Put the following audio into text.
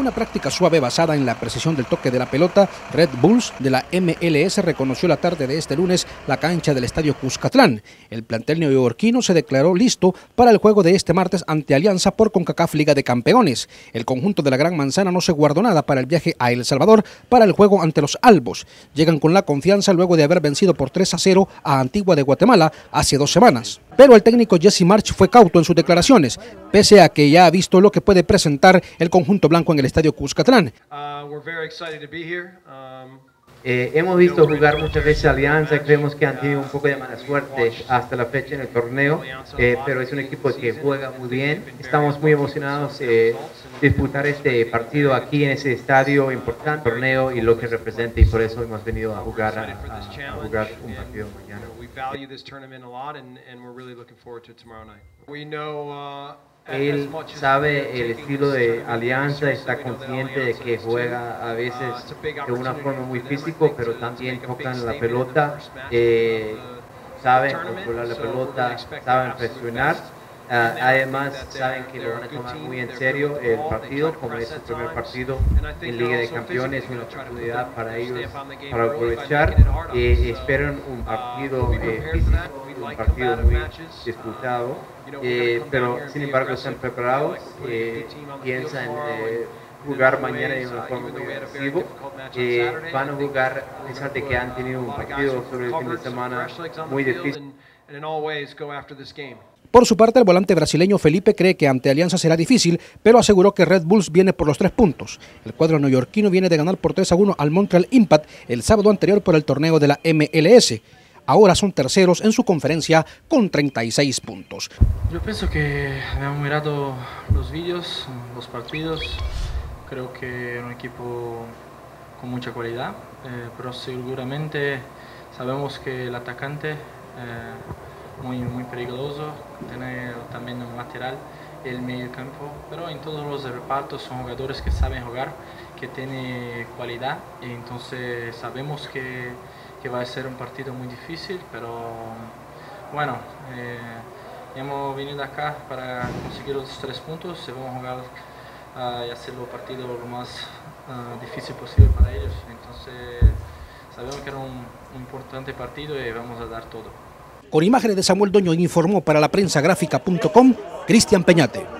una práctica suave basada en la precisión del toque de la pelota, Red Bulls de la MLS reconoció la tarde de este lunes la cancha del estadio Cuscatlán. El plantel neoyorquino se declaró listo para el juego de este martes ante Alianza por CONCACAF Liga de Campeones. El conjunto de la Gran Manzana no se guardó nada para el viaje a El Salvador para el juego ante los Albos. Llegan con la confianza luego de haber vencido por 3 a 0 a Antigua de Guatemala hace dos semanas. Pero el técnico Jesse March fue cauto en sus declaraciones, pese a que ya ha visto lo que puede presentar el conjunto blanco en el estadio Cuscatlán. Uh, eh, hemos visto jugar muchas veces Alianza creemos que han tenido un poco de mala suerte hasta la fecha en el torneo, eh, pero es un equipo que juega muy bien. Estamos muy emocionados de disputar este partido aquí en ese estadio importante, torneo y lo que representa y por eso hemos venido a jugar, a, a jugar un partido mañana. Él sabe el estilo de Alianza, está consciente de que juega a veces de una forma muy físico, pero también tocan la pelota, eh, saben controlar la pelota, saben presionar. Uh, además, saben que lo van a tomar muy en serio el partido, como es su primer partido en Liga de Campeones, una oportunidad para ellos para aprovechar. Eh, esperan un partido eh, físico, un partido muy disputado, eh, pero sin embargo están preparados, eh, piensan jugar mañana en una forma muy agresiva. Eh, van a jugar a de que han tenido un partido sobre el fin de semana muy difícil. Por su parte, el volante brasileño Felipe cree que ante Alianza será difícil, pero aseguró que Red Bulls viene por los tres puntos. El cuadro neoyorquino viene de ganar por 3 a 1 al Montreal Impact el sábado anterior por el torneo de la MLS. Ahora son terceros en su conferencia con 36 puntos. Yo pienso que hemos mirado los vídeos, los partidos. Creo que es un equipo con mucha cualidad, eh, pero seguramente sabemos que el atacante... Eh, muy, muy peligroso, tener también un lateral el medio campo, pero en todos los repartos son jugadores que saben jugar, que tienen cualidad y entonces sabemos que, que va a ser un partido muy difícil, pero bueno, eh, hemos venido acá para conseguir los tres puntos y vamos a jugar uh, y hacer los partidos lo más uh, difícil posible para ellos, entonces sabemos que era un, un importante partido y vamos a dar todo. Con imágenes de Samuel Doño informó para la prensa gráfica.com Cristian Peñate.